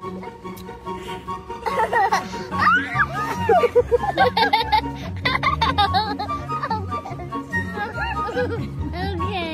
okay.